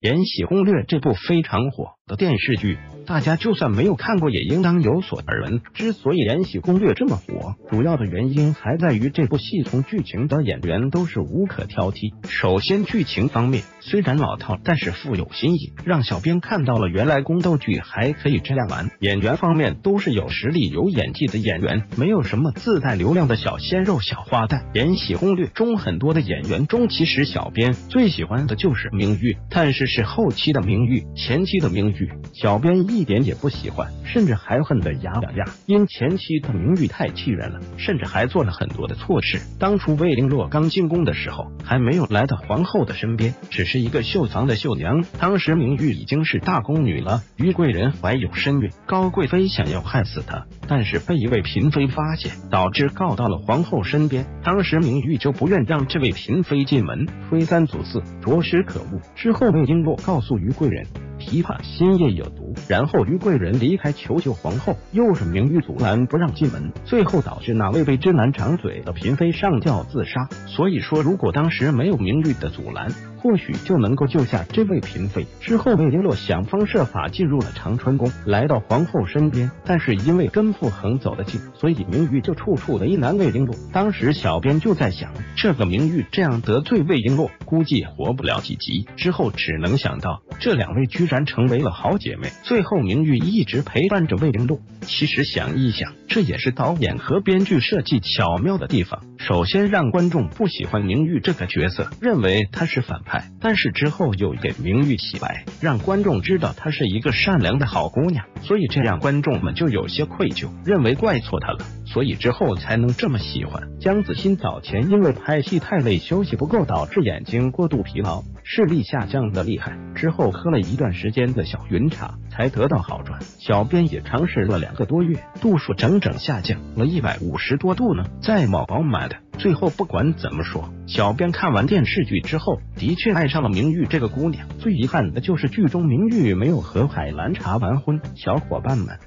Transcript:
延禧攻略这部非常火。的电视剧，大家就算没有看过，也应当有所耳闻。之所以《延禧攻略》这么火，主要的原因还在于这部戏从剧情到演员都是无可挑剔。首先，剧情方面虽然老套，但是富有新意，让小编看到了原来宫斗剧还可以这样玩。演员方面都是有实力、有演技的演员，没有什么自带流量的小鲜肉、小花旦。《延禧攻略》中很多的演员中，其实小编最喜欢的就是明玉，但是是后期的明玉，前期的明玉，小编一点也不喜欢，甚至还恨得牙痒痒。因前期的明玉太气人了，甚至还做了很多的错事。当初魏璎珞刚进宫的时候，还没有来到皇后的身边，只是一个绣房的绣娘。当时明玉已经是大宫女了，于贵人怀有身孕，高贵妃想要害死她，但是被一位嫔妃发现，导致告到了皇后身边。当时明玉就不愿让这位嫔妃进门，推三阻四，着实可恶。之后魏璎珞告诉于贵人。琵琶心液有毒，然后于贵人离开求救皇后，又是明玉阻拦不让进门，最后导致那位被真男掌嘴的嫔妃上吊自杀。所以说，如果当时没有明玉的阻拦，或许就能够救下这位嫔妃。之后，魏璎珞想方设法进入了长春宫，来到皇后身边，但是因为跟傅恒走得近，所以明玉就处处为难魏璎珞。当时小编就在想，这个明玉这样得罪魏璎珞，估计活不了几集。之后只能想到，这两位居然成为了好姐妹。最后，明玉一直陪伴着魏璎珞。其实想一想，这也是导演和编剧设计巧妙的地方。首先让观众不喜欢明玉这个角色，认为她是反派，但是之后又给明玉洗白，让观众知道她是一个善良的好姑娘，所以这样观众们就有些愧疚，认为怪错她了，所以之后才能这么喜欢。姜子欣早前因为拍戏太累，休息不够，导致眼睛过度疲劳，视力下降的厉害，之后喝了一段时间的小云茶，才得到好转。小编也尝试了两个多月，度数整整下降了一百五十多度呢，在某宝买的。最后不管怎么说，小编看完电视剧之后，的确爱上了明玉这个姑娘。最遗憾的就是剧中明玉没有和海兰茶完婚。小伙伴们。